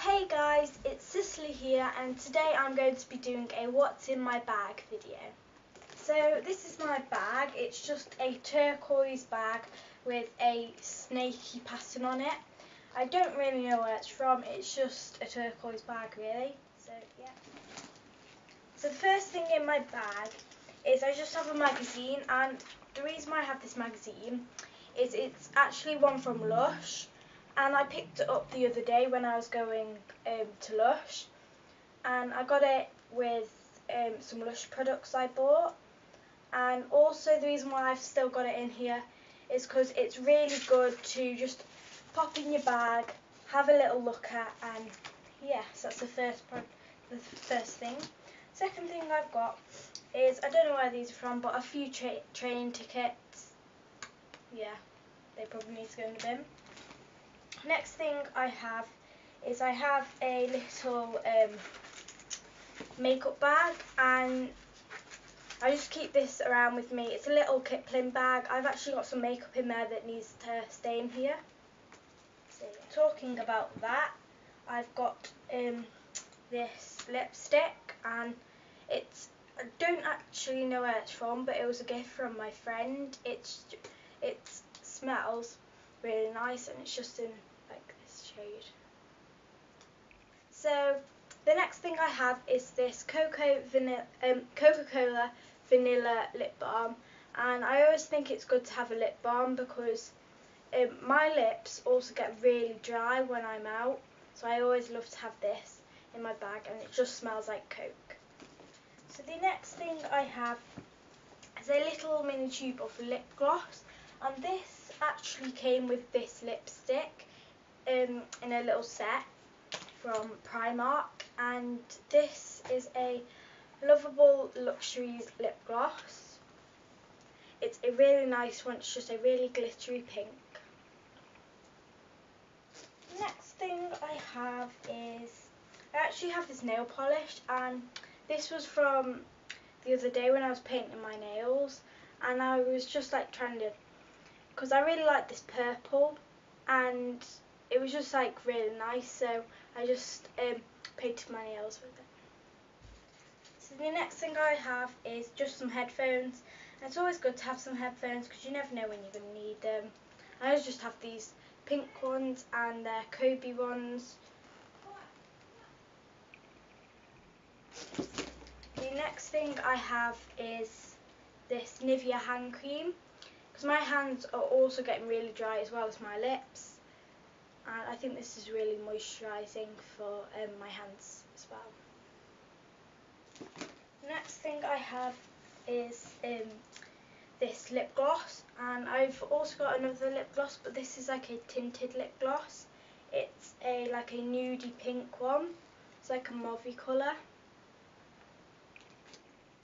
hey guys, it's Sicily here and today I'm going to be doing a what's in my bag video. So this is my bag, it's just a turquoise bag with a snaky pattern on it. I don't really know where it's from, it's just a turquoise bag really, so yeah. So the first thing in my bag is I just have a magazine and the reason why I have this magazine is it's actually one from Lush and I picked it up the other day when I was going um, to Lush. And I got it with um, some Lush products I bought. And also the reason why I've still got it in here is because it's really good to just pop in your bag have a little look at and yes that's the first the first thing. Second thing I've got is I don't know where these are from but a few tra train tickets. Yeah they probably need to go in the bin next thing I have is I have a little um, makeup bag and I just keep this around with me. It's a little Kipling bag. I've actually got some makeup in there that needs to stay in here. So, talking about that, I've got um, this lipstick and it's I don't actually know where it's from but it was a gift from my friend. It's it smells really nice and it's just in like this shade. So the next thing I have is this Coco vanilla, um, Coca-Cola vanilla lip balm and I always think it's good to have a lip balm because um, my lips also get really dry when I'm out so I always love to have this in my bag and it just smells like Coke. So the next thing I have is a little mini tube of lip gloss and this actually came with this lipstick um, in a little set from Primark and this is a Lovable Luxuries lip gloss. It's a really nice one, it's just a really glittery pink. Next thing I have is, I actually have this nail polish and this was from the other day when I was painting my nails and I was just like trying to, because I really like this purple and it was just like really nice so I just um, painted my nails with it. So the next thing I have is just some headphones and it's always good to have some headphones because you never know when you're going to need them. I always just have these pink ones and they're Kobe ones. The next thing I have is this Nivea hand cream because my hands are also getting really dry as well as my lips and I think this is really moisturising for um, my hands as well. Next thing I have is um, this lip gloss and I've also got another lip gloss but this is like a tinted lip gloss. It's a like a nudie pink one. It's like a mauvey colour.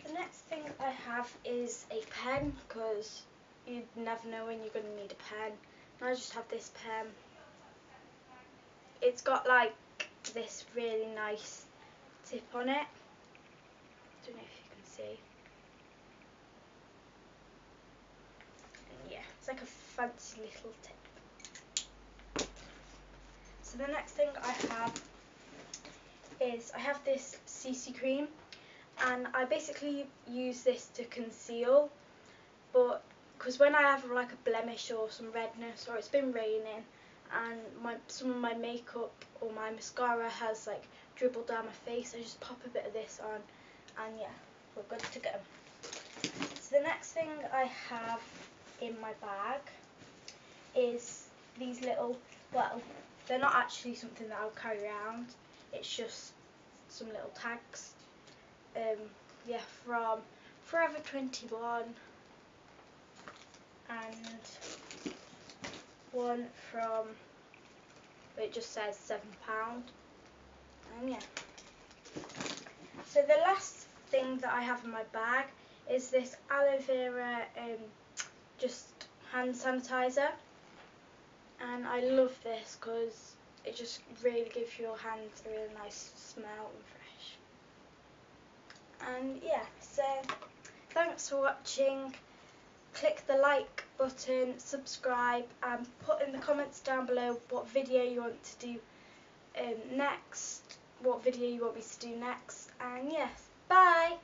The next thing I have is a pen because you never know when you're going to need a pen. And I just have this pen it's got like this really nice tip on it. I don't know if you can see. Yeah, it's like a fancy little tip. So the next thing I have is I have this CC cream and I basically use this to conceal but because when I have like a blemish or some redness or it's been raining and my some of my makeup or my mascara has like dribbled down my face I just pop a bit of this on and yeah we're good to go. So the next thing I have in my bag is these little well they're not actually something that I'll carry around. It's just some little tags. Um, yeah from Forever 21 and one from, it just says £7. And yeah. So the last thing that I have in my bag is this aloe vera um, just hand sanitizer. And I love this because it just really gives your hands a really nice smell and fresh. And yeah, so thanks for watching click the like button, subscribe and put in the comments down below what video you want to do um, next, what video you want me to do next. And yes, bye!